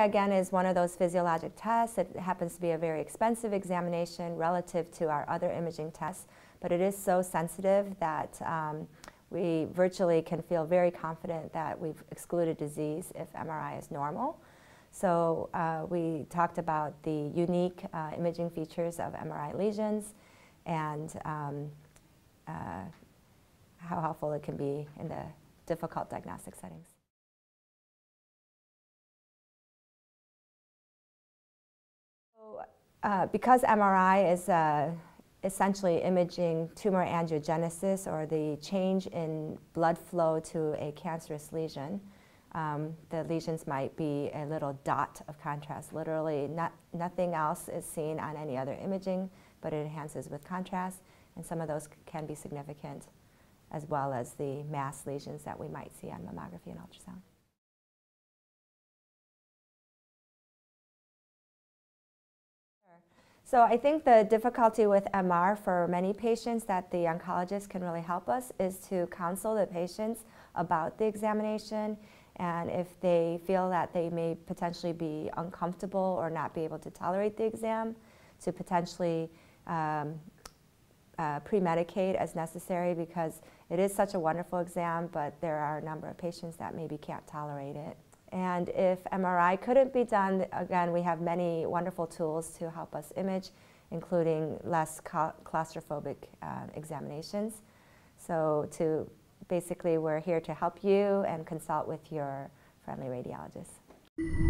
MRI, again, is one of those physiologic tests. It happens to be a very expensive examination relative to our other imaging tests, but it is so sensitive that um, we virtually can feel very confident that we've excluded disease if MRI is normal. So uh, we talked about the unique uh, imaging features of MRI lesions and um, uh, how helpful it can be in the difficult diagnostic settings. Uh, because MRI is uh, essentially imaging tumor angiogenesis or the change in blood flow to a cancerous lesion, um, the lesions might be a little dot of contrast. Literally, not, nothing else is seen on any other imaging, but it enhances with contrast, and some of those can be significant, as well as the mass lesions that we might see on mammography and ultrasound. So I think the difficulty with MR for many patients that the oncologist can really help us is to counsel the patients about the examination and if they feel that they may potentially be uncomfortable or not be able to tolerate the exam, to potentially um, uh, pre-medicate as necessary because it is such a wonderful exam, but there are a number of patients that maybe can't tolerate it. And if MRI couldn't be done, again, we have many wonderful tools to help us image, including less claustrophobic uh, examinations. So to basically we're here to help you and consult with your friendly radiologist.